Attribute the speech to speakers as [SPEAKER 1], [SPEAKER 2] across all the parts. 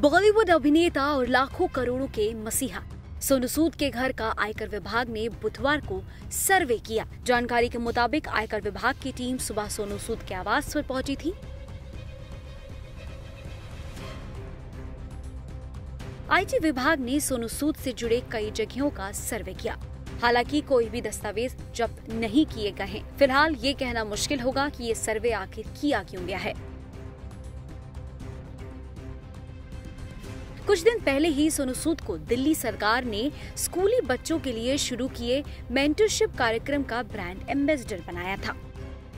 [SPEAKER 1] बॉलीवुड अभिनेता और लाखों करोड़ों के मसीहा। सोनू सूद के घर का आयकर विभाग ने बुधवार को सर्वे किया। जानकारी के मुताबिक आयकर विभाग की टीम सुबह सोनू सूद के आवास पर पहुँची थी। आईटी विभाग ने सोनू सूद से जुड़े कई जगहों का सर्वे किया। हालाँकि कोई भी दस्तावेज़ जब्त नहीं किए गए हैं। फ़िलहाल ये कहना मुश्किल होगा कि ये सर्वे आखिर किया क्यों गया है। कुछ दिन पहले ही सोनू सूद को दिल्ली सरकार ने स्कूली बच्चों के लिए शुरू किए मेंटरशिप कार्यक्रम का ब्रांड एम्बेसडर बनाया था।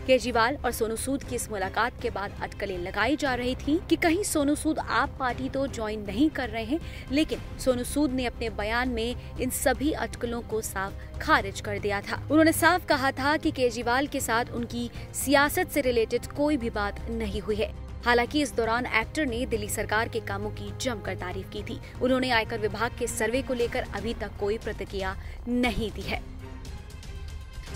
[SPEAKER 1] केजरीवाल और सोनू सूद की इस मुलाकात के बाद अटकलें लगाई जा रही थी कि कहीं सोनू सूद आप पार्टी तो ज्वाइन नहीं कर रहे हैं, लेकिन सोनू सूद ने अपने बयान में इन सभी अटकलों को साफ़ खारिज कर दिया था। उन्होंने साफ़ कहा था कि केजरीवाल के साथ उनकी सियासत से रिलेटेड कोई भी बात नहीं हुई है। हालाँकि इस दौरान एक्टर ने दिल्ली सरकार के कामों की जमकर तारीफ़ की थी। उन्होंने आयकर विभाग के सर्वे को लेकर अभी तक कोई प्रतिक्रिया नहीं दी है।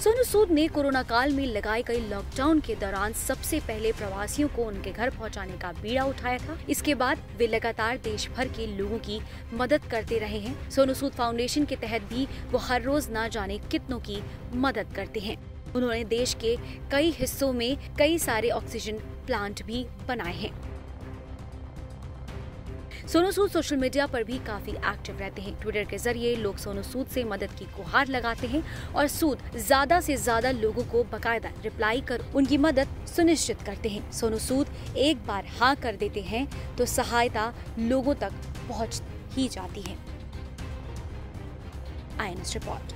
[SPEAKER 1] सोनू सूद ने कोरोना काल में लगाए गए लॉकडाउन के दौरान सबसे पहले प्रवासियों को उनके घर पहुँचाने का बीड़ा उठाया था। इसके बाद वे लगातार देश भर के लोगों की मदद करते रहे हैं। सोनू सूद फाउंडेशन के तहत भी वो हर रोज न जाने कितनों की मदद करते हैं। उन्होंने देश के कई हिस्सों में कई सारे ऑक्सीजन प्लांट भी बनाए हैं। सोनू सूद सोशल मीडिया पर भी काफ़ी एक्टिव रहते हैं। ट्विटर के ज़रिए लोग सोनू सूद से मदद की गुहार लगाते हैं और सूद ज़्यादा से ज़्यादा लोगों को बकायदा रिप्लाई कर उनकी मदद सुनिश्चित करते हैं। सोनू सूद एक बार हाँ कर देते हैं तो सहायता लोगों तक पहुँच ही जाती है। I report.